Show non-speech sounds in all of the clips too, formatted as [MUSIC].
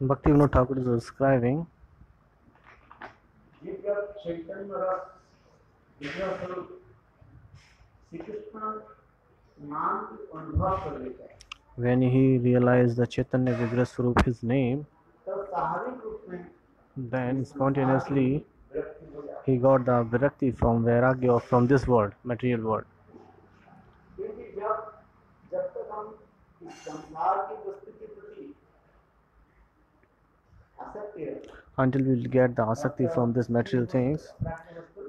Bhakti Vinod Thakur is describing Divya चैतन्य रस दिव्य स्वरूप श्री कृष्ण नाम की अनुभव कर लेता है when he realized the Chaitanya Vigraha Swarup, his name, then spontaneously हो he got the virakti from vairagya or from this world, material world. until we get the asakti from these material things.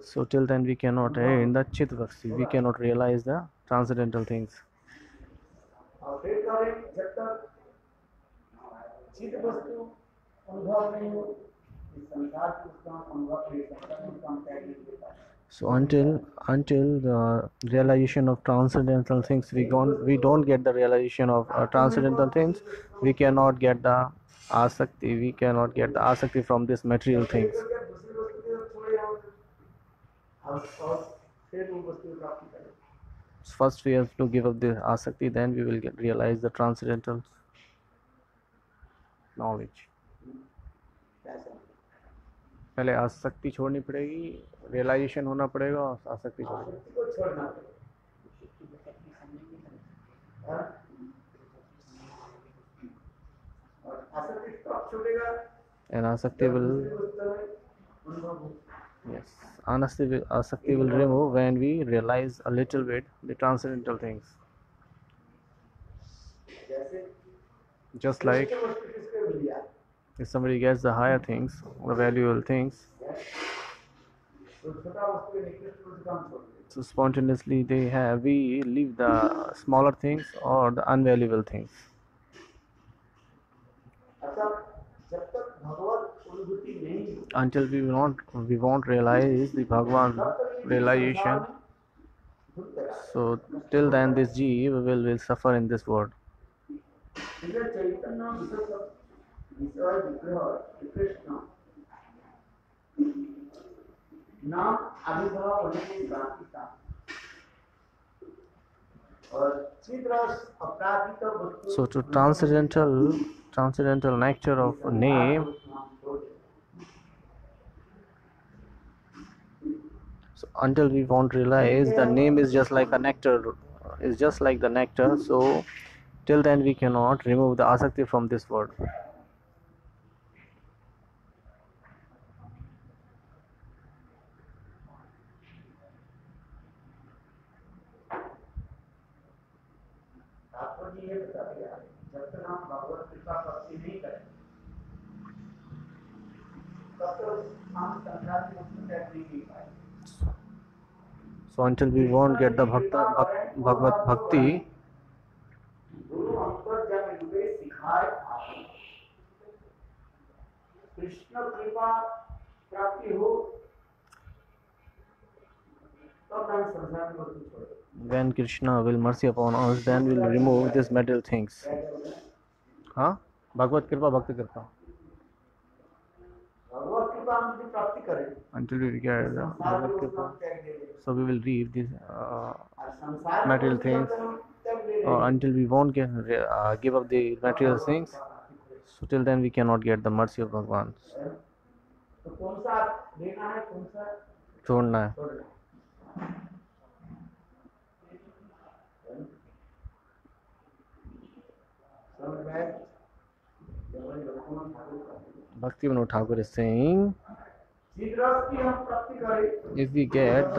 So till then we cannot eh, in the chitvaksi we cannot realize the transcendental things. So until until the realization of transcendental things we don't we don't get the realization of uh, transcendental things we cannot get the आसक्ति we can not get the आसक्ति from this material things first we have to give up this आसक्ति then we will realise the transcendental knowledge पहले आसक्ति छोड़नी पड़ेगी realisation होना पड़ेगा आसक्ति छोड़ना पड़ेगा। And asakti will, yes, honesty, will, asakti will remove when we realize a little bit the transcendental things. Just like if somebody gets the higher things, the valuable things, so spontaneously they have we leave the smaller things or the unvaluable things until we won't we won't realize the Bhagwan realization. So till then this jeev will, will suffer in this world. So to transcendental transcendental nectar of name. So until we won't realize the name is just like a nectar is just like the nectar. So till then we cannot remove the asakti from this world so until we won't get the bhakta bhak, bhagavad bhakti हो when krishna will mercy upon us then we'll remove these material things करोगे हाँ भगवत कृपा भक्ति कृपा भगवत कृपा हम प्राप्ति करें until we get the संसार bhagavad की वस्तु kripa हम त्याग दे देंगे so we will leave this uh, और संसार की Material वस्तु things. जब हम त्याग दे or देंगे until we won't get uh, give up the material things so till then we cannot get the mercy of bhagwan तो कौन सा लेना है कौन सा छोड़ना है छोड़ना है समझ में आया? जब हम भगवान ठाकुर का bhakti vinod thakur is saying if we get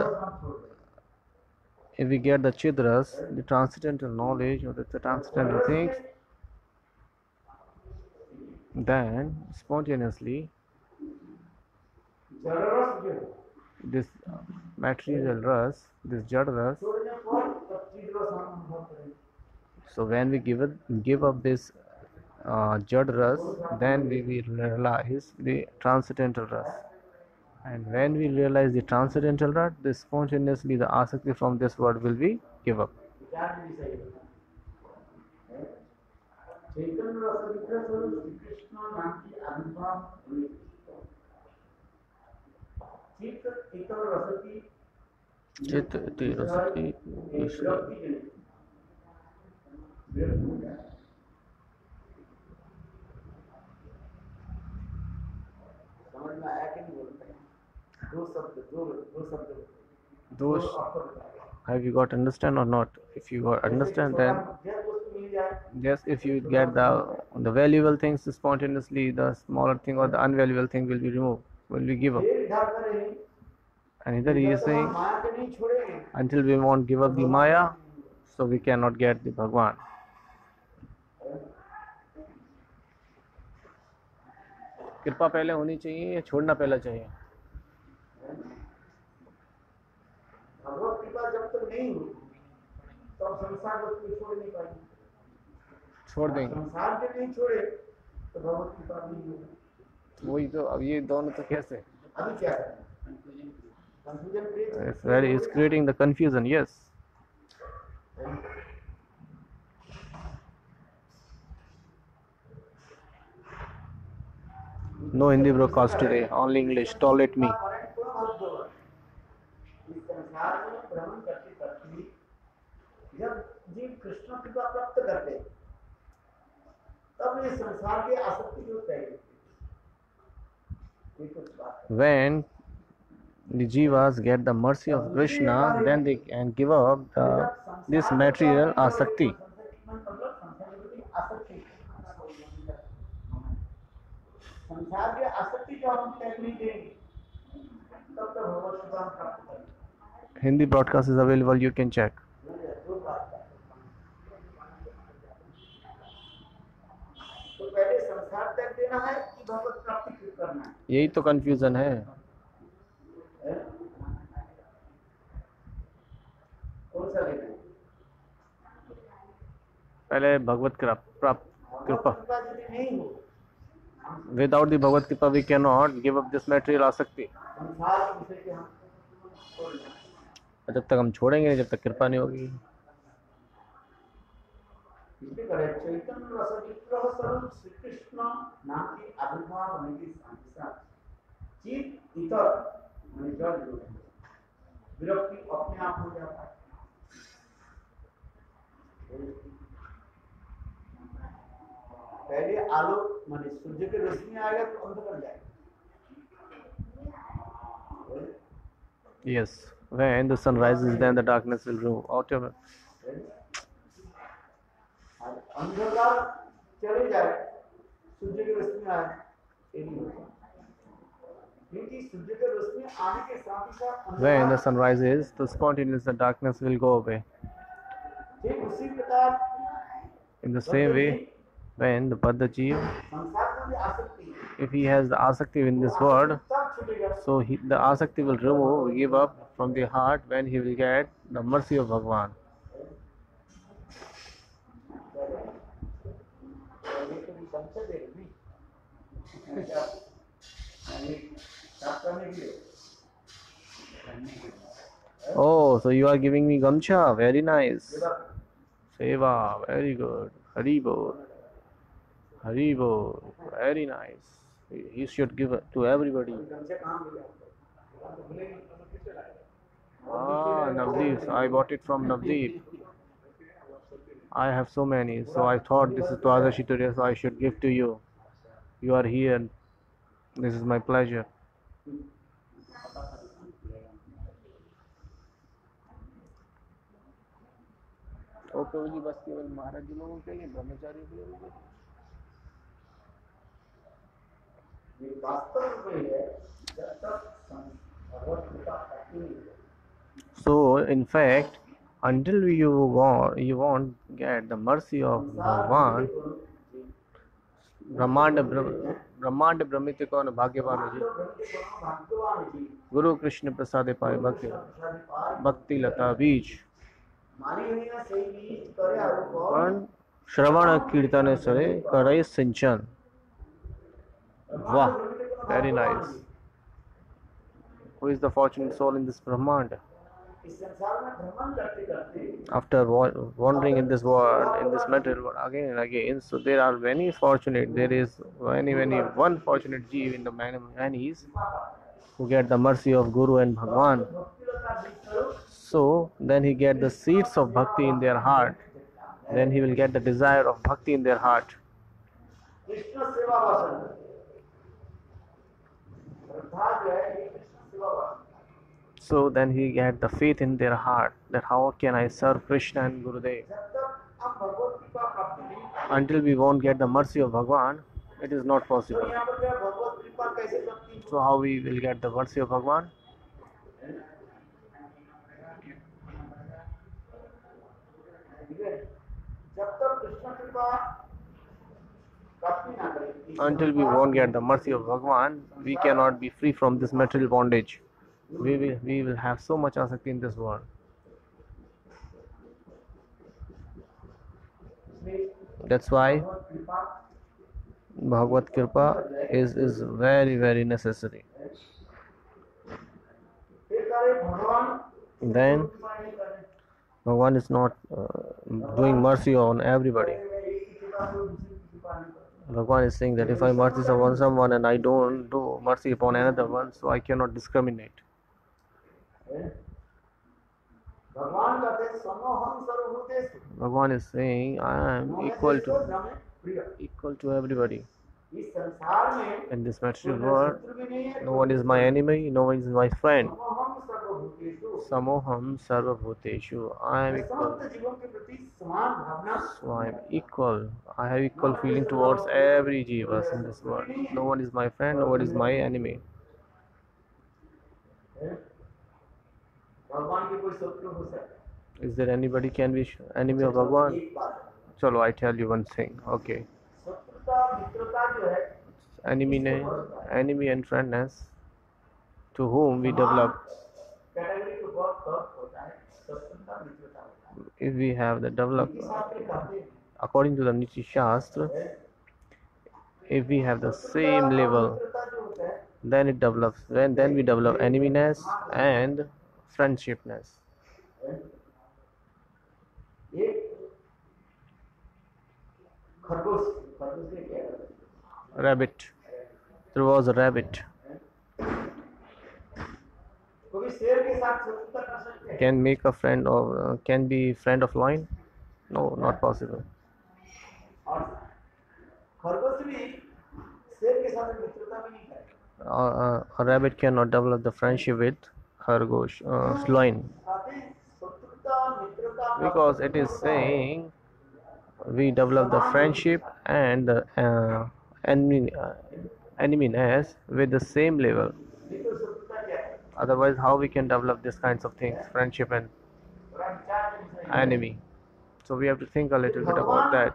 if we get the chidras, the transcendental knowledge or the, the transcendental things, then spontaneously this material rust, this jadras. So when we give it, give up this uh, then we will realize the transcendental rust And when we realize the transcendental rut, the spontaneously the asakti from this world will be give up. विचार भी सही होता है चैतन्य रस विग्रह स्वरूप श्री कृष्ण नाम की आविर्भाव हुई चित्त इतर रस की चित्त इति रस की ईश्वर। विरक्ति के लिए। विरक्ति क्या है? समझ में आया कि नहीं बोलते हैं दो शब्द दो दो शब्द Those have you got understand or not? If you got understand, then just if you get the the valuable things spontaneously, the smaller thing or the unvaluable thing will be removed, will be give up. ये विधान करें And either he is saying until we won't give up the Maya, so we cannot get the Bhagwan. कृपा पहले होनी चाहिए या छोड़ना पहले चाहिए भगवत कृपा जब तक नहीं हुई तब संसार वस्तु छोड़ नहीं पाएँगे छोड़ देंगे संसार के नहीं छोड़े तो भगवत कृपा नहीं होगी वही तो अब ये दोनों तो कैसे अभी क्या create It's very it's creating the confusion. Yes. No Hindi broadcast today. Only English. Tolerate me. इस संसार में भ्रमण करते करते जब जीव कृष्ण कृपा प्राप्त करते तब ये संसार के आसक्ति को तय ये है When the jivas get the mercy of Krishna, then they can give up the this material asakti. संसार के आसक्ति को हम त्याग नहीं देंगे तब तक भगवत प्राप्त करेंगे Hindi broadcast is available. You can check. यही तो कंफ्यूजन है। पहले भगवत कृपा विदाउट दी भगवत कृपा we can not give up this material आ सकती जब तक हम छोड़ेंगे जब तक कृपा नहीं होगी। इसलिए चैतन्य रस विग्रह स्वरूप श्री कृष्ण नाम की आविर्भाव होने के साथ साथ चित, इतर, माने जड़ जो है। विरक्ति अपने आप हो जाता है। पहले आलोक, माने सूर्य की रोशनी आएगा तो अंधकार जाएगा। Yes when the sun rises, then the darkness will remove out of it अंधकार चले जाए सूर्य की रोशनी आए ये नहीं होता क्योंकि सूर्य की रोशनी आने के साथ ही साथ when the अंधकार sun rises the spontaneous the darkness will go away ठीक उसी प्रकार in the same way when the Padda Jeev संसार में भी आसक्ति है if he has the asakti in this world तब छूटेगा so he, the asakti will remove give up from the heart when he will get the mercy of Bhagwan Oh, so you are giving me gamcha. Very nice. Seva, very good. Haribol. Haribol, very nice. He should give it to everybody. Ah, Navadvip. I bought it from Navadvip. I have so many, so I thought this is Twaza Shituriya, so I should give to you You are here. This is my pleasure. तो केवल जी बस केवल महाराज जी लोगों के लिए ब्रह्मचारियों के लिए होगी? ये वास्तव में है जब तक सं- भगवत कृपा प्राप्ति नहीं हो So, in fact, until you want, you won't get the mercy of Bhagwan, ब्रह्मांड ब्रह्मांड भ्रमित कौन भाग्यवान जी। गुरु कृष्ण प्रसाद पाए भक्ति भक्ति लता बीज। श्रवण कीर्तन सरे करे सिंचन। वाह very nice who is the fortunate soul in this ब्रह्मांड? After wandering in this world, in this material world again and again, so there are many fortunate, there is many, many one fortunate jeev in the manis who get the mercy of Guru and Bhagwan. So then he get the seeds of bhakti in their heart. Then he will get the desire of bhakti in their heart. Krishna so then he had the faith in their heart that how can I serve Krishna and Gurudev? Until we won't get the mercy of Bhagwan, it is not possible. So how we will get the mercy of Bhagwan? Until we won't get the mercy of Bhagwan, we cannot be free from this material bondage we will we will have so much asakti in this world. That's why bhagavad kripa is is very very necessary. Then one is not uh, doing mercy on everybody. Bhagwan is saying that if I mercy upon someone and I don't do mercy upon another one, so I cannot discriminate. Bhagavan is saying, I am equal to equal to everybody. In this material world, no one is my enemy, no one is my friend. Samoham Sarvabhuteshu. I am equal. So I am equal. I have equal feeling towards every jivas in this world. No one is my friend, no one is my enemy. Is there anybody can be enemy of Bhagwan? Chalo, I tell you one thing. Okay. Enemy, ने enemy and friendness to home we if we have the develop according to the Niti Shastra if we have the same level then it develops. When then we develop enemyness and friendshipness. Rabbit. There was a rabbit. Can make a friend of? uh, can be friend of lion? No, not possible. Uh, uh, a rabbit cannot develop the friendship with Khargosh, uh, Because it is saying we develop the friendship and the uh, enemy, uh, with the same level. Otherwise, how we can develop these kinds of things, friendship and enemy? So we have to think a little bit about that.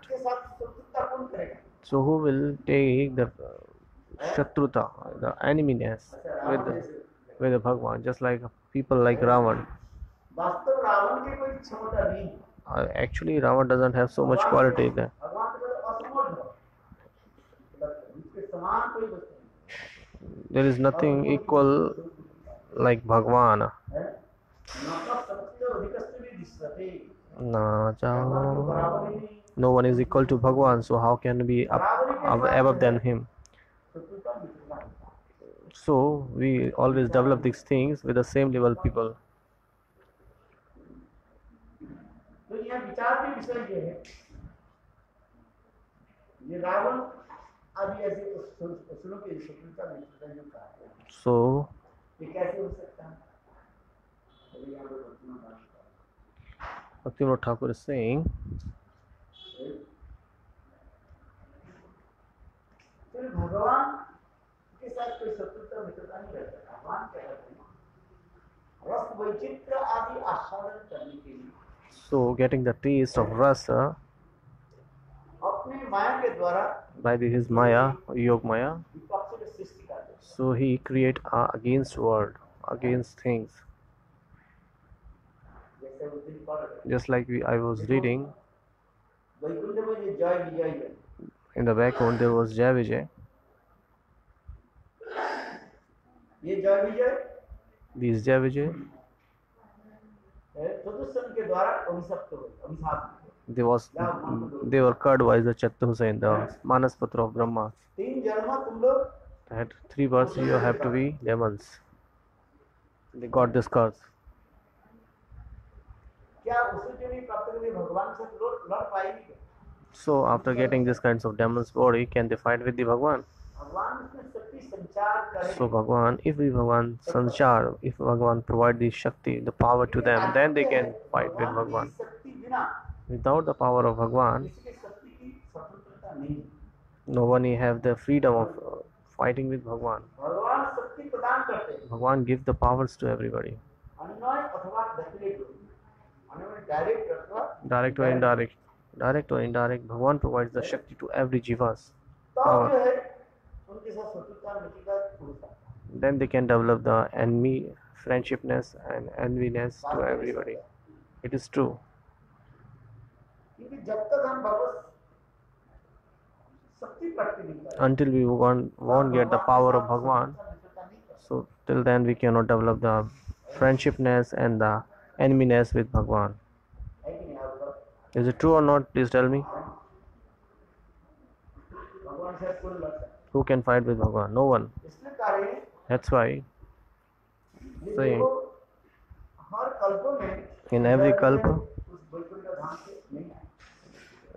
So who will take the uh, shatruta, the eneminess with? with Bhagwan, just like people like Ravan. Uh, actually, Ravan doesn't have so much quality there. There is nothing equal like Bhagwan. No one is equal to Bhagwan, so how can we up, up above than him? So we always develop these things with the same level people. तो यह विचार के विषय ये है ये रावण अभी ऐसे असुरों की शत्रुता मित्रता जो कहा है So ये कैसे हो सकता है हैं। Bhaktivinoda Thakur is saying, भगवान के साथ कोई शत्रुता मित्रता नहीं रहता भगवान क्या करते हैं रस वैचित्र आदि आस्वादन करने के लिए so getting the taste of rasa अपने माया के द्वारा by the, his maya, yog maya, विपक्ष की सृष्टि करते हैं so he create uh, against world, against things. जैसे उस दिन पढ़ रहे Just like we, I was reading Vaikuntha में जो जय विजय है in the background, there was Jai Vijay. ये जय विजय these Jai Vijay, चतुष्सन के द्वारा अभिशप्त हुए अभिशाप हुए they was they were cursed by the Chattu Hussain, the Manas Putra of Brahma. तीन जन्म तुम लोग That three births you have to be demons. They got this curse. क्या उसी के लिए प्राप्त के लिए भगवान से लड़ लड़ पाएगी क्या? So after getting this kinds of demon's body, can they fight with the Bhagwan? So Bhagwan, if we Bhagwan sanchar, if Bhagwan provide the Shakti, the power to them, then they can fight with Bhagwan. Without the power of Bhagwan, no one have the freedom of uh, fighting with Bhagwan. Bhagwan give the powers to everybody, direct or indirect. Direct or indirect, Bhagwan provides the Shakti to every jivas. Power. Then they can develop the enemy friendshipness and enviness to everybody. It is true. Until we won't, won't get the power of Bhagwan, so till then we cannot develop the friendshipness and the enemyness with Bhagwan. Is it true or not? Please tell me. Who can fight with Bhagwan? No one. That's why see, in every kalpa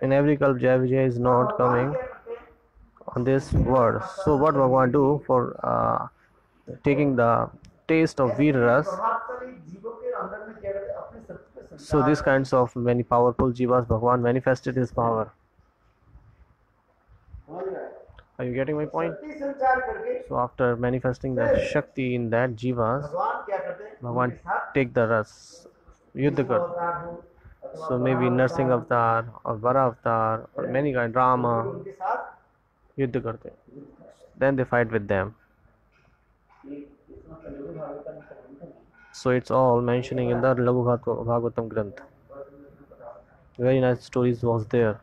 in every kalpa, Jai Vijay is not coming on this world. So what Bhagwan do for uh, taking the taste of viras? So these kinds of many powerful jivas Bhagwan manifested his power. Are you getting my point? So after manifesting the Shakti in that Jivas, Bhagavan take the Ras, Yuddha. So maybe Nrisingha avatar or Vara avatar or many kind Rama, Yuddha. Then they fight with them. So it's all mentioning in the Laghu Bhagavatam Granth. Very nice stories was there.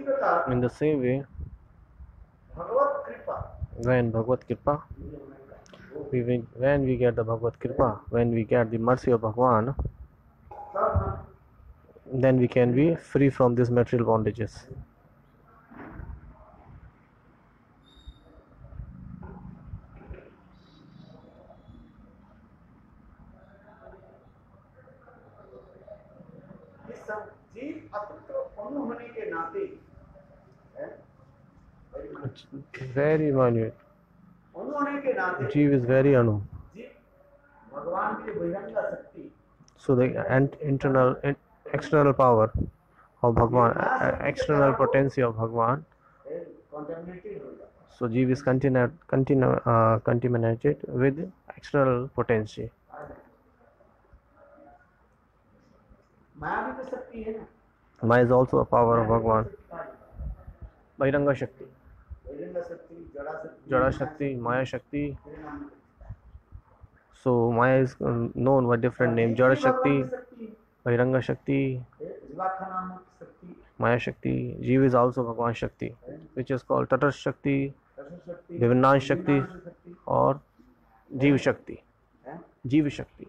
In the same way, भगवत कृपा when Bhagavad Kripa, we, will- when we get the Bhagavad Kripa, when we get the mercy of Bhagwan, तब हम then we can be free from these material bondages. इस सब जीव अतृप्त अणु होने के नाते है? very minute. Jeev is very Anu. So the internal external power of Bhagwan, uh, external potency of Bhagwan. So Jeev is continu- uh, contaminated with external potency. Maya is also a power of Bhagwan. Bahiranga Shakti. जड़ा शक्ति माया शक्ति so Maya is known by different name जड़ शक्ति बहिरंग शक्ति माया शक्ति जीव इज़ ऑल्सो भगवान शक्ति विच इज़ कॉल टटस शक्ति विभिन्नांश शक्ति और जीव शक्ति। जीव शक्ति।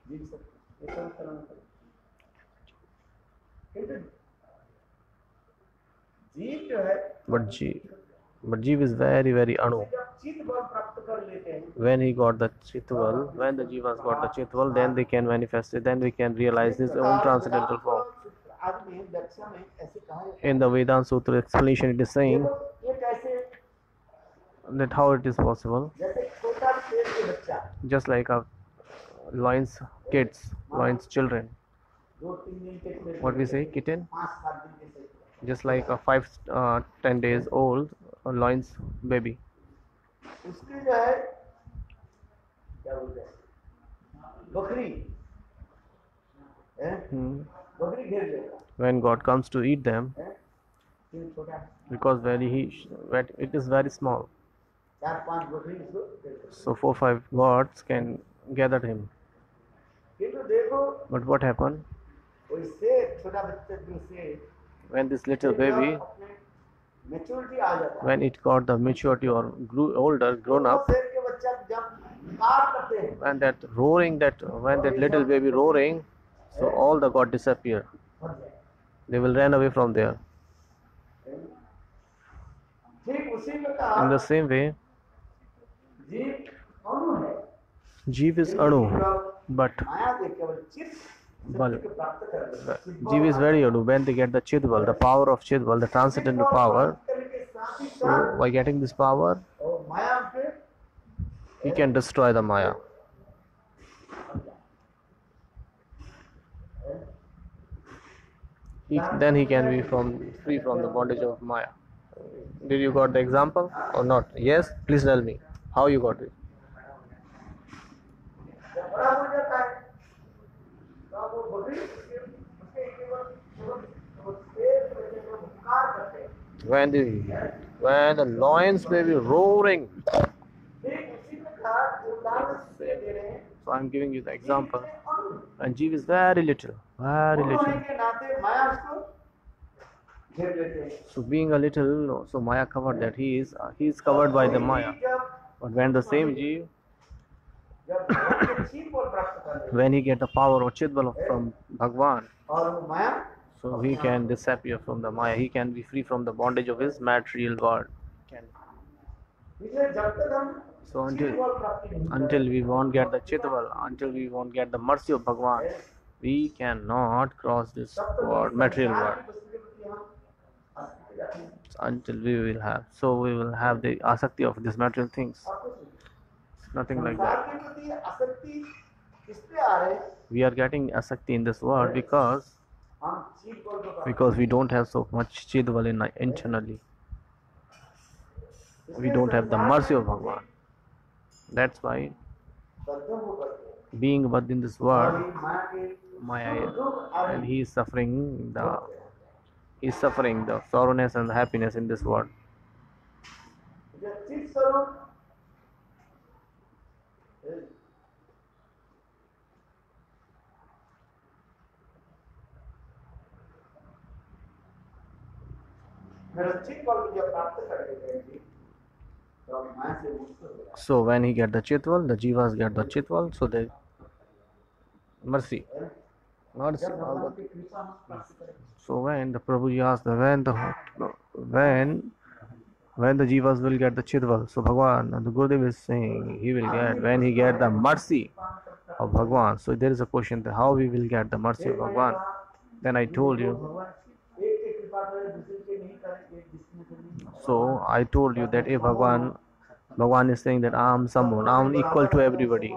बट जीव But Jeev is very, very Anu. When he got the Chitval, when the Jivas got the Chitval, then they can manifest it, then we can realize this own transcendental form. In the Vedanta Sutra explanation, it is saying that how it is possible. Just like a lion's kids, lion's children. What we say, kitten? Just like a five, uh, ten days old a lion's baby. उसकी जो है क्या बोलते हैं बकरी है Hmm. बकरी घेर लेगा When God comes to eat them, है क्यों छोटा है? because very he, it is very small, चार पाँच बकरी so four five gods can gather him. किंतु देखो But what happened वैसे छोटा बच्चा जो से when this little baby अपने मेच्योरिटी आ जाता है when it got the maturity or grew older grown तो up शेर के बच्चा जब कार करते हैं when that roaring that when that little baby roaring so all the god disappear भर जाए they will run away from there ठीक उसी in प्रकार the same way जीव अणु है jeev is anu but माया देख केवल चित्त Bal. Jiva is very old When they get the Chidbal, the power of Chidbal, the transcendental power, so by getting this power, he can destroy the Maya. He, then he can be from free from the bondage of Maya. Did you got the example or not? Yes, please tell me how you got it. When the when the loins may be roaring. So I'm giving you the example. And Jeev is very little, very little. So being a little, so Maya covered that he is uh, he is covered by the Maya. But when the same Jeev when he get the power or Chidbalam from Bhagwan, so he can disappear from the Maya. He can be free from the bondage of his material world. So until until we won't get the Chitval, until we won't get the mercy of Bhagwan, we cannot cross this world, material world. Until we will have, so we will have the asakti of these material things. Nothing like that. We are getting asakti in this world because because we don't have so much chidval in internally. We don't have the mercy of Bhagwan. That's why being but in this world, Maya, and he is suffering the he is suffering the sorrowness and the happiness in this world. So when he get the chitwal, the jivas get the chitwal, so they mercy. Mercy. So when the Prabhuji asked the when the when when the jivas will get the chitwal, so Bhagwan and the Gurudev is saying he will get when he get the mercy of Bhagwan. So there is a question that how we will get the mercy of Bhagwan. Then I told you So I told you that if Bhagwan Bhagwan is saying that I am someone, I am equal to everybody.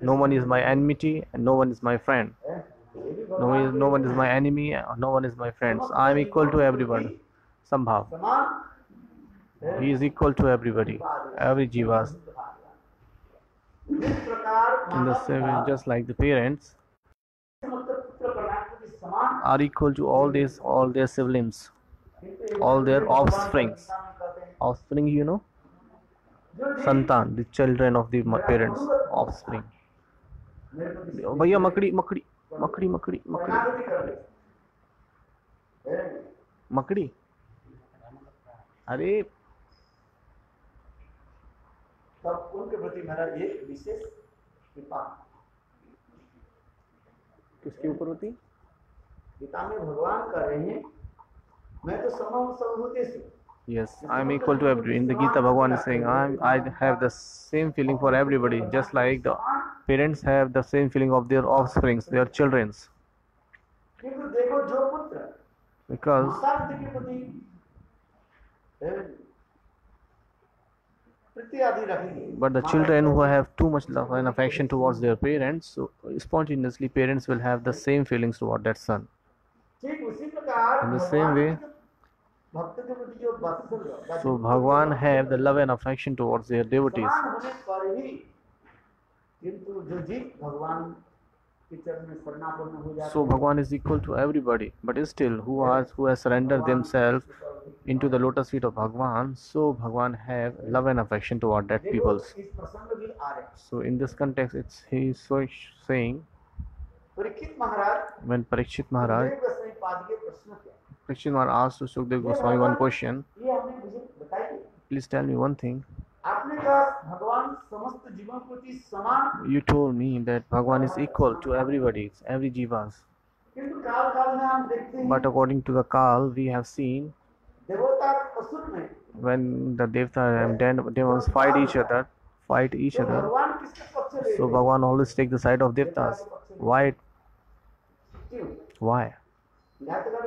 No one is my enmity and no one is my friend. No one is, no one is my enemy, no one is my friends. I am equal to everyone. Somehow. He is equal to everybody, every jivas. In the same just like the parents are equal to all these all their siblings. all their offspring. Offspring, you know? संतान the children of the offspring भैया, मकड़ी मकड़ी मकड़ी मकड़ी मकड़ी। मकड़ी? अरे। किसके ऊपर होती? भगवान कर रहे हैं Yes, I am equal to everybody. In the Gita, Bhagavan is saying, I, I have the same feeling for everybody, just like the parents have the same feeling of their offsprings, their childrens. Because but the children who have too much love and affection towards their parents, so spontaneously parents will have the same feelings toward that son. In the same way, so Bhagwan have the love and affection towards their devotees. So Bhagwan is equal to everybody, but still, who has who has surrendered themselves into the lotus feet of Bhagwan, so Bhagwan have love and affection toward that peoples. So in this context, it's he is so saying when Parikshit Maharaj Christian was asked to Sukhdev Goswami one question. Please tell me one thing. You told me that Bhagwan is equal to everybody, every jivas. But according to the Kal, we have seen when the Devta and demons fight each other, fight each other. So Bhagwan always take the side of Devtas. Why? Why? You have to.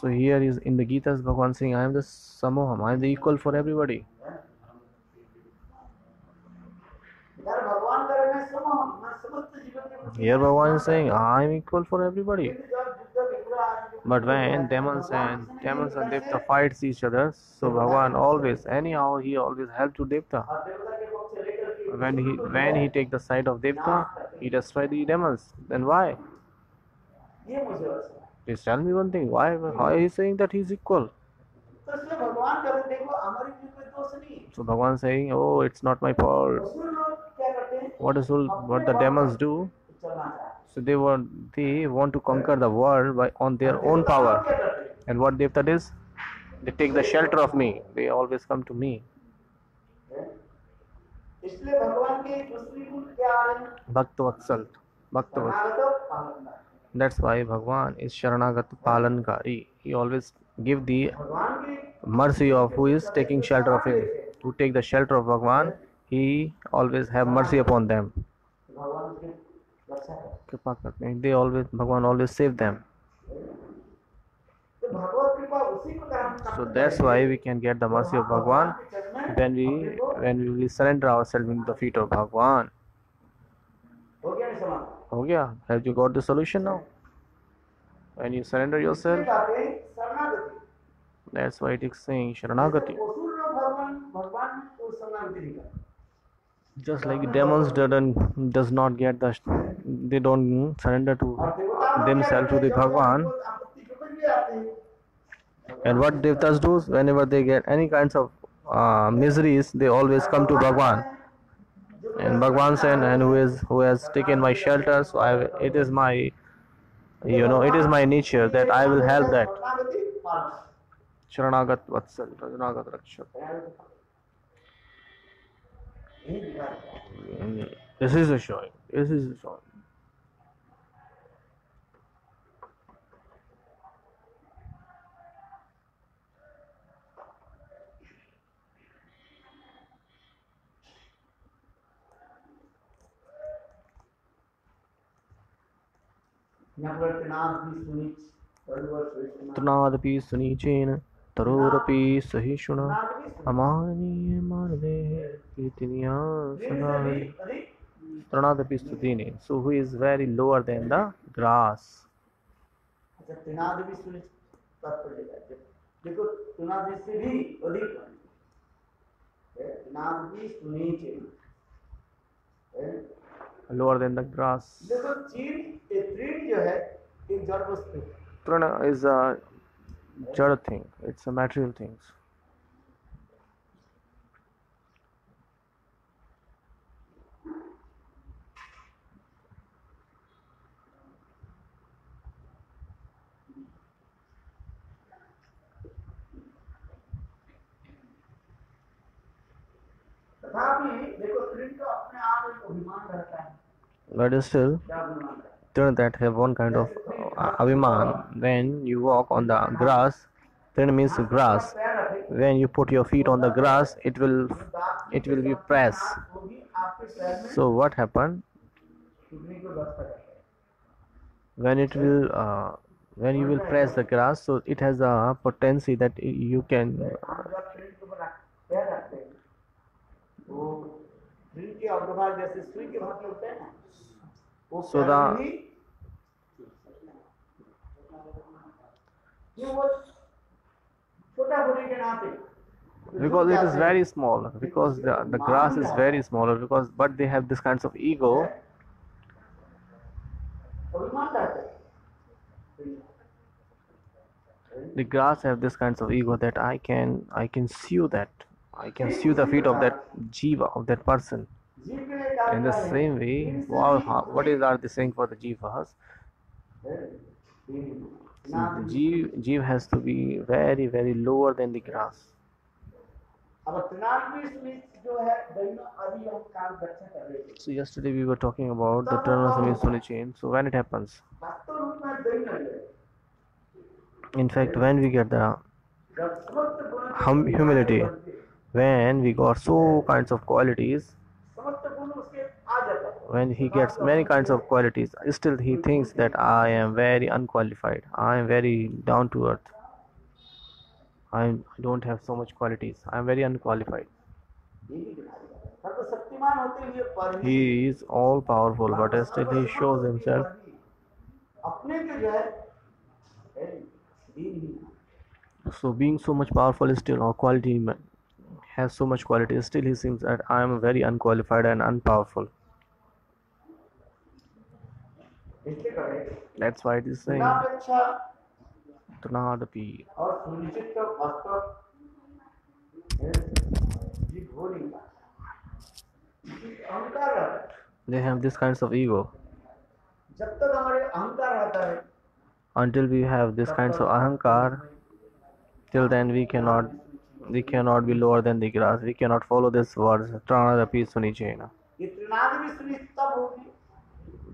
So here is in the Gita Bhagwan Bhagavan saying, I am the Samoham, I am the equal for everybody. Here Bhagavan is saying, I am equal for everybody. But when demons and demons and Devta fights each other, so Bhagavan always, anyhow, he always helps to Devta. When he when he take the side of Devta, he destroy the demons. Then why? ये मुझे अच्छा Please tell me one thing. Why why he saying that he's equal? तो इसलिए भगवान करे देखो हमारी भी कोई दोष नहीं है। So Bhagwan saying, oh, it's not my fault. असुर लोग क्या करते हैं What is all, what the demons do? चलना चाहते हैं So they want they want to conquer the world by on their own power. क्या करते हैं And what Devta is? They take the shelter of me. They always come to me. इसलिए भगवान के दूसरी that's why भगवान is शरणागत पालनकारी he always give the mercy of who is taking shelter of him to take the shelter of भगवान he always have mercy upon them कृपा करते हैं दे ऑलवेज भगवान always save them so that's why we can get the mercy of bhagwan when we when we surrender ourselves in the feet of bhagwan. Oh yeah, have you got the solution now? When you surrender yourself, that's why it is saying Sharanagati. Just like demons doesn't does not get the they don't surrender to themselves to the Bhagwan. And what devtas do whenever they get any kinds of uh, miseries, they always come to Bhagwan and Bhagwan Sen and who is who has taken my shelter so I it is my you know it is my nature that I will help that. Vatsal Rajanagat Rakshat this is a showing this is a showing. तृणादपि सुनीचेन तरोरपि सहिष्णुना अमानीयमानदेः कीर्तिनिया तृणादपि स्तुतिने। So who is very lower than the grass देखो lower than the grass देखो चीन ए ट्री जो है एक जड़ वस्तु तृण इज़ अ जड़ thing it's a material things तथापि देखो कृष्ण का तो अपने आप एक अभिमान रहता है। but still children that have one kind of uh, abhimana. when you walk on the grass then means grass. When you put your feet on the grass it will it will be press. So what happened? When it will uh, when you will press the grass so it has a potency that you can तृण के अग्रभाग जैसे सुई के भाग होते हैं ना वो So पैर the- में ही ये वो छोटा होने के नाते because it is very small because the, the grass is very smaller because but they have this kinds of ego अभिमान रहता है the grass have this kinds of ego that i can i can sew that I can see the feet of that jiva of that person. In the same way, what is are they saying for the jivas? Jiva the has to be very very lower than the grass. So yesterday we were talking about the Tranasamisoni chain. So when it happens, in fact, when we get the hum- humility, when we got so kinds of qualities when he gets many kinds of qualities still he thinks that i am very unqualified. I am very down to earth. I don't have so much qualities. I am very unqualified. He is all powerful but still he shows himself so being so much powerful is still a quality has so much quality still he seems that i am very unqualified and unpowerful इसलिए कहे that's why it is saying गुणापेक्षा Tanadapi. और सुनिश्चित वास्तव है, ये भोली का अहंकार रहता है they have this kinds of ego जब तक हमारे अहंकार रहता है until we have this kinds of ahankar till then we cannot they cannot be lower than the grass. We cannot follow this words trana the peace honi the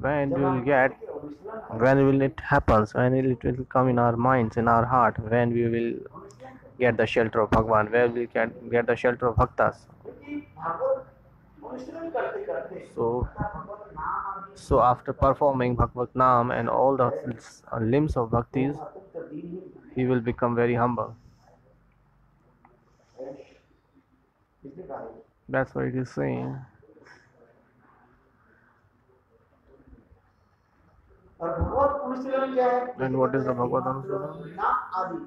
when will get when will it happens when it will come in our minds in our heart? When we will get the shelter of bhagwan? Where we can get the shelter of bhaktas? So so after performing bhagavad nam and all the limbs of bhaktis he will become very humble. इसलिए कहा है, that's what it is saying और भगवत अनुशीलन क्या है And what is the Bhagavad अनुशीलन? नाम आदि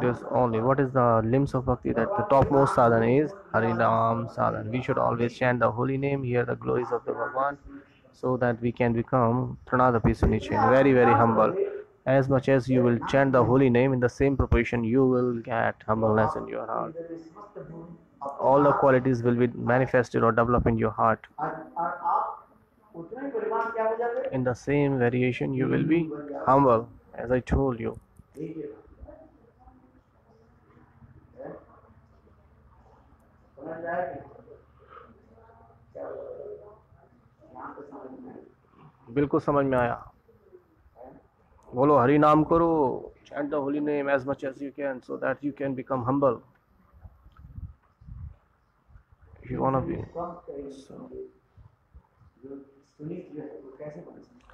there's only what is the limbs of bhakti that the topmost sadhana is harinam sadhana we should always chant the holy name hear the glories of the bhagwan so that we can become pranadapi sunichin very very humble as much as you will chant the holy name in the same proportion you will get humbleness in your heart इधर ये समस्त गुण अपने all the आप- qualities will be manifested or develop in your heart और और आप उतने ही परिमाण क्या हो जाते in the same variation you will be humble as i told you ठीक है है? समझ में आया कि क्या हुआ? यहाँ पे समझ में आया। बिल्कुल समझ में आया बोलो हरि नाम करो chant the holy name as much as you can so that you can become humble you want to be so.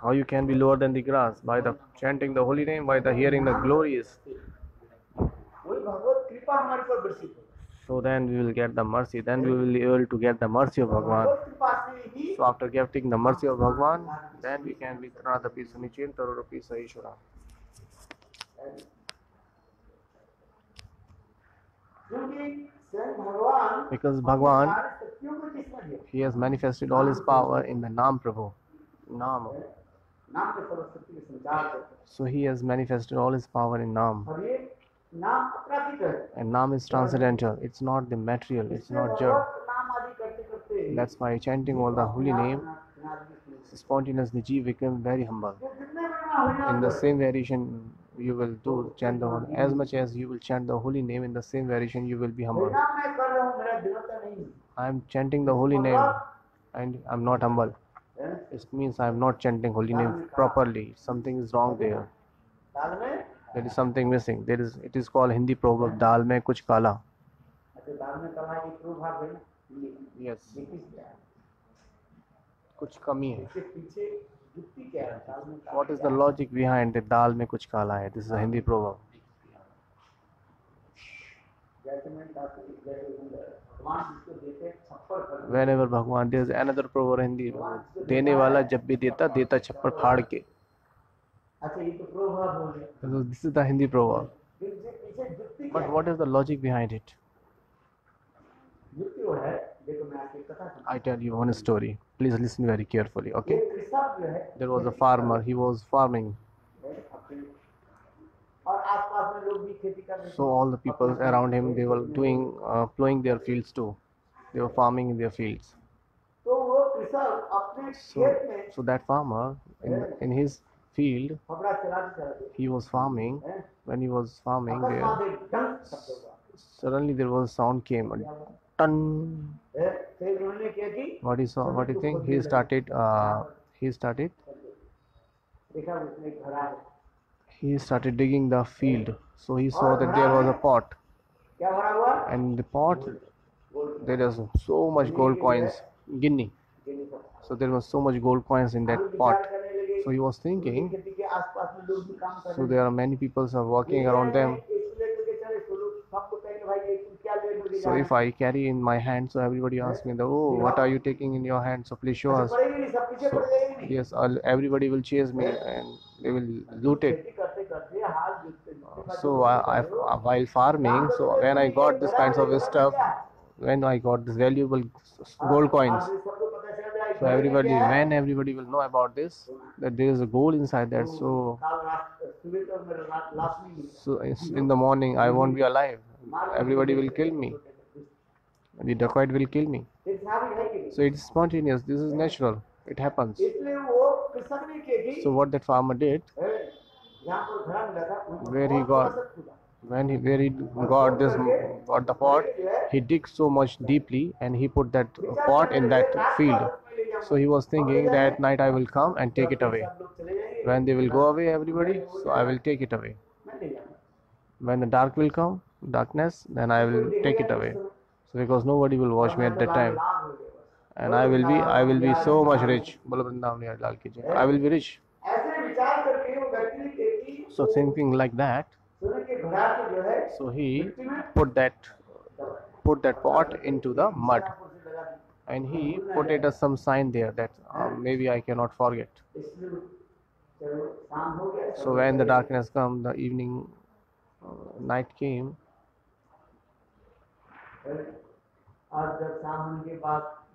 how you can be lower than the grass by the chanting the holy name by the hearing the glorious so then we will get the mercy then we will be able to get the mercy of bhagwan so after getting the mercy of bhagwan then we can be tranadapi sunichinta rupi saishura Thank you. Because Bhagwan, he has manifested all his power in the Nam Prabhu. Nam. So he has manifested all his power in Nam. And Nam is transcendental. It's not the material. It's not jad. That's why chanting all the holy name, spontaneously Jeev became very humble. In the same variation, you will do chant the holy as much as you will chant the holy name in the same variation you will be humble. परिणाम मैं कर रहा हूँ मेरा दृढ़ता नहीं है I am chanting the holy name and I'm not humble. हैं? It means I am not chanting holy name properly. Something is wrong there. दाल में There is something missing. There is it is called Hindi proverb dal mein kuch kala. अच्छा दाल में कला एक prove भाग है ना ये Yes. ये किस क्या है कुछ कमी है. What is the logic behind दाल में कुछ काला है? This is Hindi proverb whenever भगवान देर अनदर प्रोवर हिंदी देने वाला जब भी देता देता छप्पर फाड़ के। अच्छा ये तो हो गया this is the Hindi proverb but what is the logic behind it युक्ति वो है I tell you one story. Please listen very carefully. Okay. There was a farmer. He was farming. So all the people around him, they were doing uh, plowing their fields too. They were farming in their fields. So, so that farmer in, in his field, he was farming. When he was farming there, suddenly there was a sound came. Dun. What is what do you think? He started. Uh, he started. He started digging the field. So he saw that there was a pot. And the pot, there was so much gold coins, guinea. So there was so much gold coins in that pot. So he was thinking. So there are many people are working around them. So if I carry in my hand, so everybody asks me, the, oh, what are you taking in your hand? So please show us. So, yes, I'll, everybody will chase me and they will loot it. So I, I, while farming, so when I got this kinds of stuff, when I got this valuable gold coins, so everybody, when everybody will know about this, that there is a gold inside that. So, so in the morning I won't be alive everybody will kill me. The dacoit will kill me. So it's spontaneous. This is natural. It happens. So what that farmer did where he got when he where he got this got the pot he dig so much deeply and he put that pot in that field. So he was thinking that night i will come and take it away. When they will go away everybody so i will take it away. When the dark will come darkness then i will take it away. So because nobody will watch me at that time. And i will be i will be so much rich. I will be rich. So thinking like that. So he put that put that pot into the mud. And he put it as some sign there that uh, maybe i cannot forget. So when the darkness come the evening uh, night came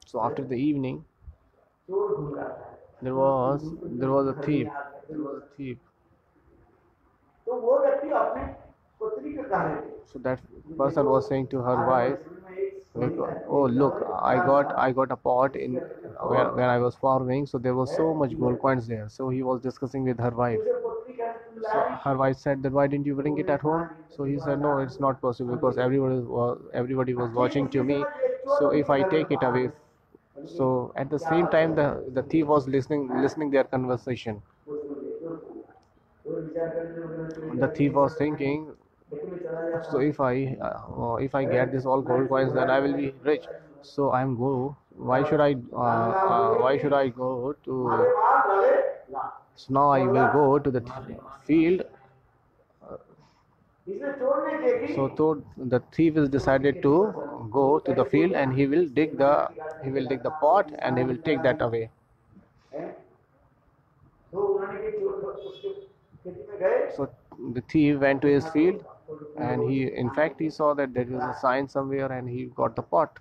so after the evening, there was there was a thief. There was a thief. So that person was saying to her wife, "Oh look, I got I got a pot in where, where I was farming. So there was so much gold coins there. So he was discussing with her wife." So her wife said that why didn't you bring it at home? So he said no, it's not possible because everybody was everybody was watching to me. So if I take it away, so at the same time the the thief was listening listening their conversation. The thief was thinking, so if I uh, if I get this all gold coins, then I will be rich. So I'm go. Why should I uh, uh, why should I go to so now I will go to the field. So the thief is decided to go to the field and he will dig the he will dig the pot and he will take that away. So the thief went to his field and he in fact he saw that there was a sign somewhere and he got the pot.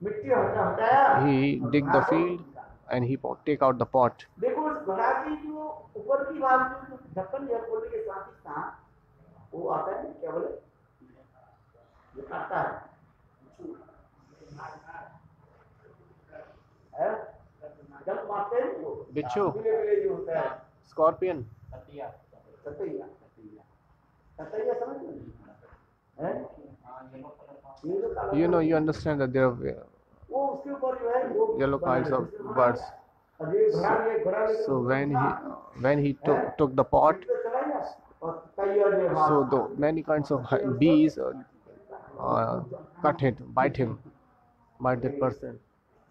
He dig the field and he po- take out the pot. देखो उस घड़ा की जो ऊपर की बात में जो ढक्कन जो है खोलने के साथ ही साथ वो आता है क्या बोले ये आता है हैं? जब मारते हैं वो बिच्छू। पीले पीले जो होता है Scorpion. सतैया सतैया सतैया समझ में हैं? ये जो काला You know you understand that there are वो उसके ऊपर जो है वो yellow kinds of birds. अब ये घड़ा ये घड़ा लेकर So when he when he took took the pot, तो चला गया और तैयार जो है so the many kinds of hi- bees uh, uh, cut it, bite him, bite that person.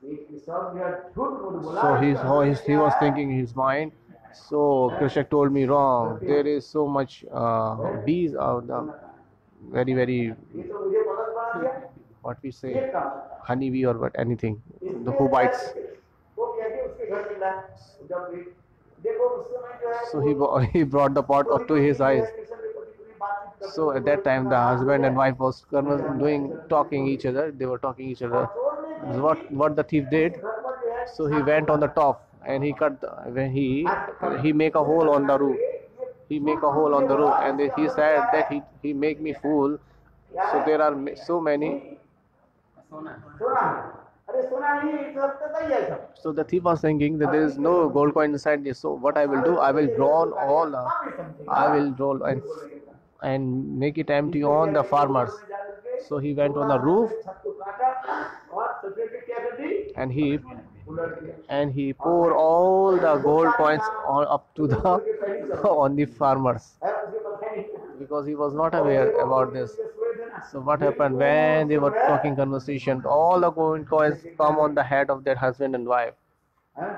ये सब जो है झूठ मूठ बोला So he's how he's, he was thinking in his mind. So Krishna told me wrong. There is so much uh, bees out there, very very what we say honeybee or what anything the who bites. so he, [LAUGHS] he brought the pot up to his eyes. so at that time the husband and wife was doing talking each other they were talking each other. what what the thief did. so he went on the top and he cut when he he make a hole on the roof. He make a hole on the roof and he said that he he make me fool. So there are so many so the thief was thinking that there is no gold coin inside this. So what I will do, I will draw all, uh, I will draw and and make it empty on the farmers. So he went on the roof and he and he poured all the gold coins on up to the [LAUGHS] on the farmers because he was not aware about this. ये सोए थे ना So what happened when they were talking conversation? All the gold coins come on the head of their husband and wife. हैं?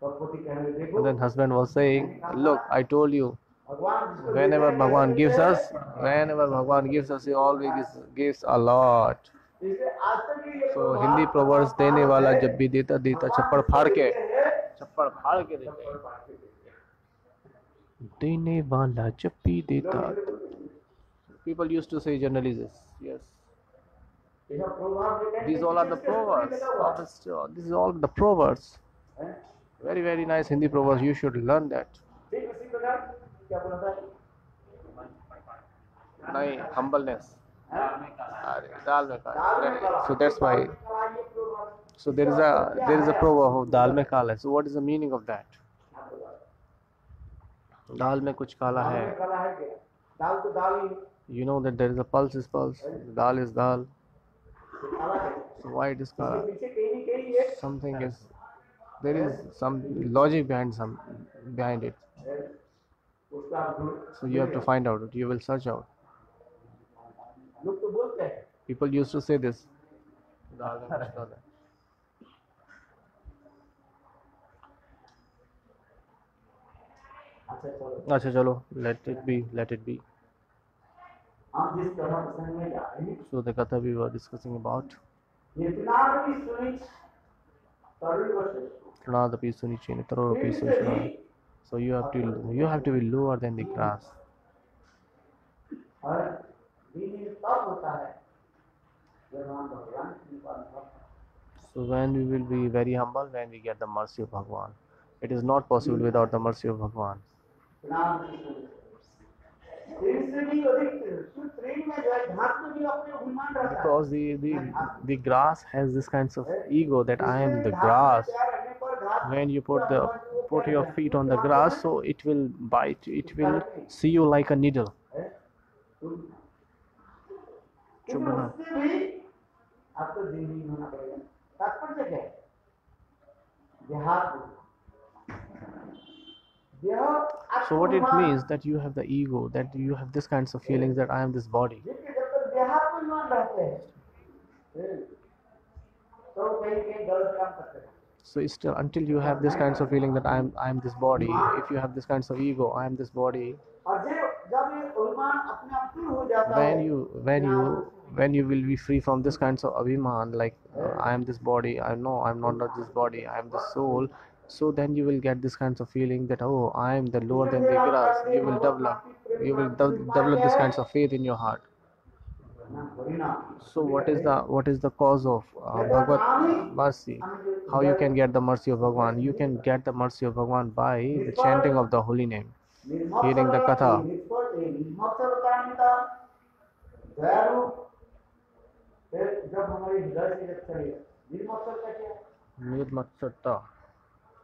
तो पति कहने देखो And then husband was saying, "Look, I told you, भगवान जिसको whenever देते हैं, Bhagwan gives us, whenever Bhagwan gives us, he always gives, gives a lot." इसलिए आज तक ये So हिंदी proverbs देने वाला जब भी देता देता छप्पड़ फाड़ के छप्पड़ फाड़ के देता देने वाला जब भी देता people used to say journalists. Yes. These all are the proverbs. This is all the proverbs. Very, very nice Hindi proverbs. You should learn that. नहीं हम्बलनेस अरे दाल में काल so that's why so there is a there is a proverb of दाल में काला so what is the meaning of that दाल में कुछ काला है दाल तो दाल ही you know that there is a pulse is pulse dal is dal तो काला है so why it is इसके kala पीछे कहीं नहीं कहीं एक something is there is some logic behind some behind it है, उसका आप ढूंढ- so you have to find out it you will search out लोग तो बोलते हैं people used to say this दाल में कुछ काला है। अच्छा चलो अच्छा चलो let it be let so the katha we were discussing about Sunichi So you have to you have to be lower than the grass. है So when we will be very humble when we get the mercy of Bhagwan. It is not possible without the mercy of Bhagwan. Because the, the the grass has this kinds of ego that I am the grass. When you put the put your feet on the grass, so it will bite. It will see you like a needle. चुभना। उससे भी आपको जीवनी होना पड़ेगा तात्पर्य क्या है देहात देह so what it means that you have the ego, that you have this kinds of feelings that I am this body. So still until you have this kinds of feeling that I am I am this body, if you have this kinds of ego, I am this body. When you when you when you will be free from this kinds of abhiman, like uh, I am this body, I know I'm not, not this body, I am the soul, so then you will get this kinds of feeling that oh i am the lower than the grass you will develop you will de- develop this kinds of faith in your heart ना परिणाम so what is the what is the cause of uh, bhagavad mercy how you can get the mercy of bhagwan you can get the mercy of bhagwan by the chanting of the holy name Hearing the katha. निर्मत्सरता दयालु फिर जब हमारे हृदय से जब चलेगा निर्मत्सरता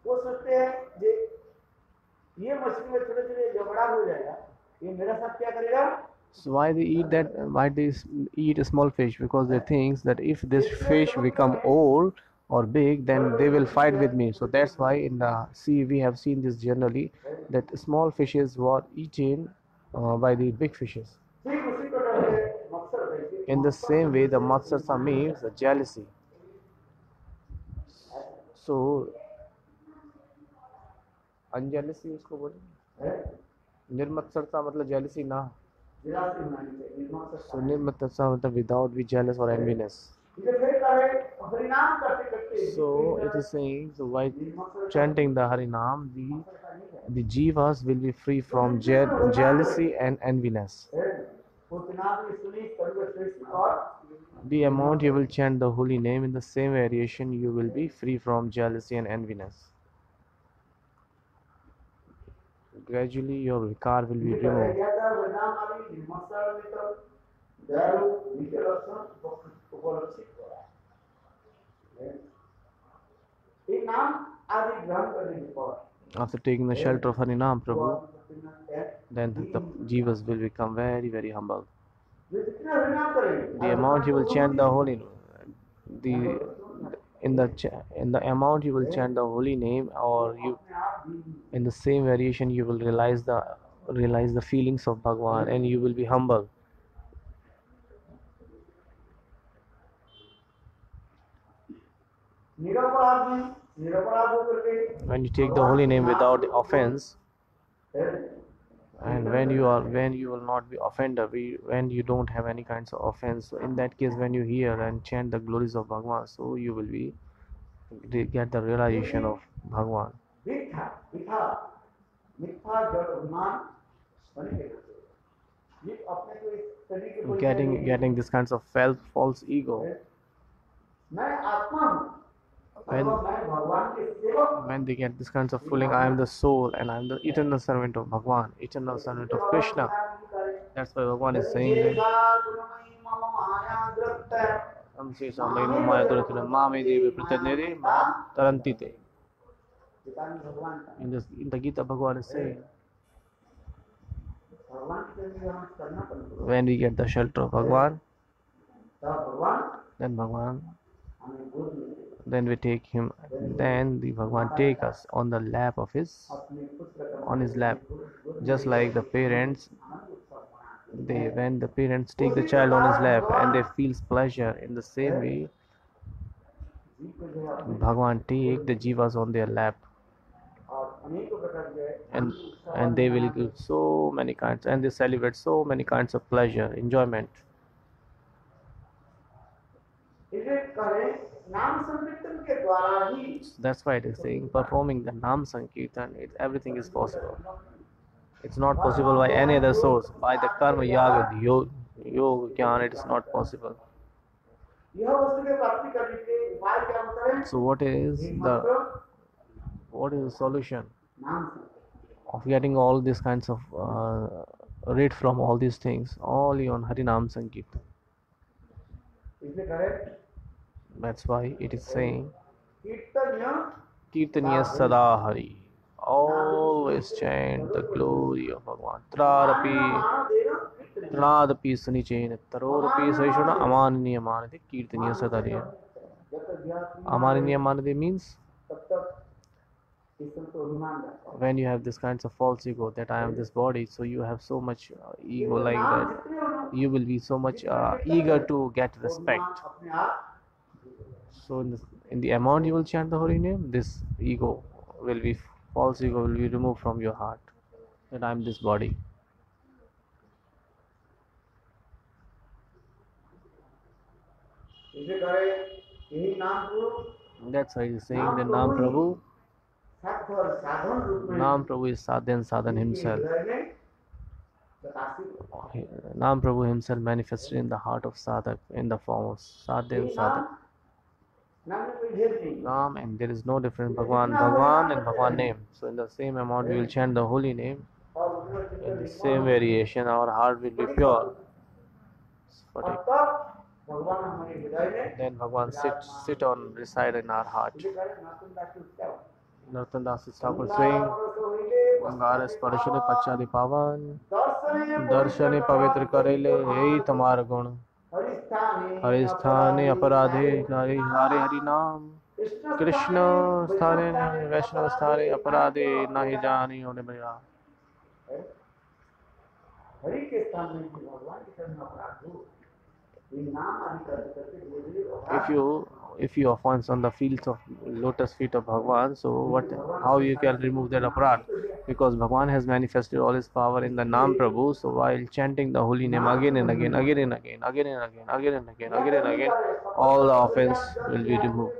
इसलिए वो मछली खा लेती है वो सोचते हैं जे ये मछली में छोटे छोटे झगड़ा हो जाएगा ये मेरा साथ क्या करेगा So why they eat that? Why they s- eat a small fish? Because they think that if this fish become old or big, then they will fight with me. So that's why in the sea we have seen this generally that small fishes were eaten uh, by the big fishes. ठीक उसी प्रकार से मत्सर वैसे In the same way, the matsarsa means the jealousy. So, unjealousy उसको बोले है निर्मत्सरता मतलब jealousy ना निर्मत्सरता मतलब without be jealous or enviness इसे फिर का प्रकार हरिनाम करते करते So it is saying, so by chanting the Harinam, the the jivas will be free from je- jealousy and enviness. Bhootnath में सुनी सर्वश्रेष्ठ और The amount you will chant the holy name in the same variation, you will be free from jealousy and enviness. gradually your vikar will be removed. After taking the shelter of Harinam Prabhu, then the, the jivas will become very, very humble. The amount you will chant the holy the in the in the amount you will chant the holy name or you in the same variation you will realize the realize the feelings of Bhagwan and you will be humble. When you take the holy name without offense and when you are when you will not be offended when you don't have any kinds of offense so in that case when you hear and chant the glories of bhagwan so you will be get the realization of bhagwan. मिथ्या मिथ्या मिथ्या जड़ अभिमान बने के रहते ये अपने को इस शरीर के कोई getting नहीं- getting this kinds of false false ego मैं आत्मा हूँ When- अथवा मैं भगवान के सेवक हूँ। when they get this kinds of feeling i am the soul and i am the eternal servant of bhagwan eternal servant of krishna that's why bhagwan is saying ये that साधु गुणमयी मम माया दृष्ट हम से सामने माया दुरतन मामे देवी in, the in the Gita, Bhagavan is saying, when we get the shelter of Bhagavan, then Bhagavan, then we take him, then the Bhagavan take us on the lap of his, on his lap, just like the parents. They, when the parents take the child on his lap and they feel pleasure in the same way, Bhagavan take the jivas on their lap and and they will give so many kinds and they celebrate so many kinds of pleasure enjoyment that's why it is saying performing the Nam Sankirtan, it, everything is possible. It's not possible by any other source. By the karma yaga, yoga, yoga gyan, it is not possible. So, what is the what is the solution of getting all these kinds of uh, rid from all these things only on harinam sankirtan इसे करें that's why it is saying कीर्तन्य kirtaniya sada hari always chant the glory of bhagwan trarapi Trinadapi Sanichain Tarorapi Saishuna Amaniniya Kirtaniya Sadariya. जब तक ध्यान Amaniniya Manade means when you have this kinds of false ego that i am this body so you have so much uh, ego like that. you will be so much uh, eager to get respect. so in, in the amount you will chant the holy name this ego will be false ego will be removed from your heart that i am this body. that's why he's saying the Nam Prabhu Nam Prabhu is sadhan, sadhan himself. Nam Prabhu himself manifested in the heart of sadhak in the form of sadhan, sadhan. Nam and there is no difference Bhagwan, Bhagwan and Bhagwan name. So in the same amount we will chant the holy name. In the same variation our heart will be pure. Then Bhagwan sit sit on reside in our heart. नर्तन दास ठाकुर सिंह गंगार पच्चा दी पावन। दर्शन पवित्र करेले यही तुम्हार गुण। हरि स्थान अपराधे हरि हरे हरि नाम। कृष्ण स्थाने वैष्णव स्थाने अपराधे न ही जानी होने भैया। हरि के स्थान में भगवान के चरण अपराध हो। If you if you offense on the fields of lotus feet of bhagwan so what how you can remove that aparad because Bhagwan has manifested all his power in the Nam Prabhu. So while chanting the holy name again and again, again and again, again and again, again and again, again and again, all the offense will be removed.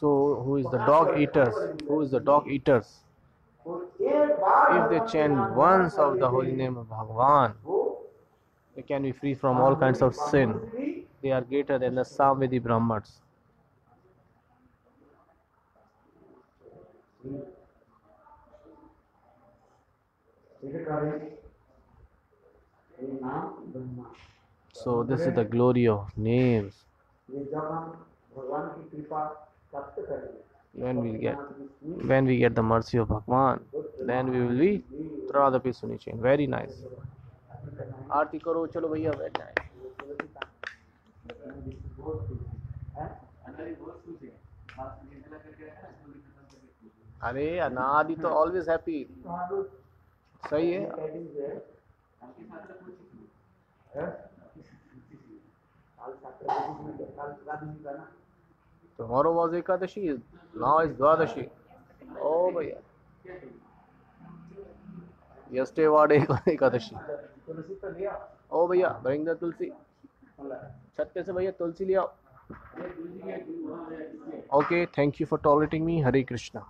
So who is the dog eaters? Who is the dog eaters? If they chant once of the holy name of Bhagavan, they can be free from all kinds of sin. They are greater than the Samvedi Brahmins. So this is the glory of names. भगवान की कृपा प्राप्त करेंगे When we get when we get the mercy of Bhagwan, then we will be Radhapi Suni chain. Very nice. आरती करो चलो भैया बैठ जाए अरे अनादि तो ऑलवेज हैप्पी सही है Tomorrow was Ekadashi, now is Dwadashi. Oh bhaiya. Yesterday was Ekadashi. तो ओ भैया bring the Tulsi. छत पे से भैया तुलसी ले आओ okay thank you for tolerating me Hare Krishna